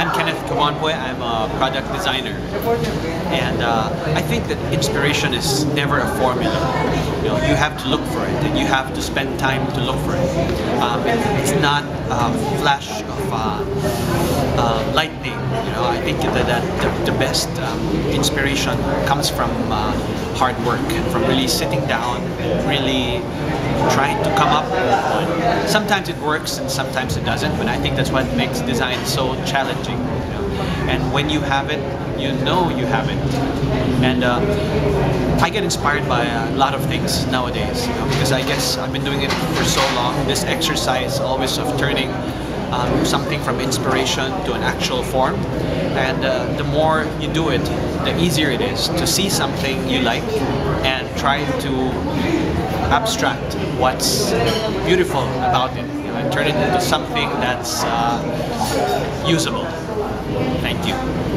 I'm Kenneth Cobonpue. I'm a product designer. And uh, I think that inspiration is never a formula. You, know, you have to look for it and you have to spend time to look for it. Um, it's not a flash of uh, lightning. You know, I think that, that the, the best um, inspiration comes from uh, hard work, from really sitting down, really trying to come up with. Sometimes it works and sometimes it doesn't, but I think that's what makes design so challenging. You know? And when you have it, you know you have it. And uh, I get inspired by a lot of things nowadays, you know, because I guess I've been doing it for so long. This exercise always of turning um, something from inspiration to an actual form. And uh, the more you do it, the easier it is to see something you like and try to abstract what's beautiful about it you know, and turn it into something that's uh, usable. Thank you.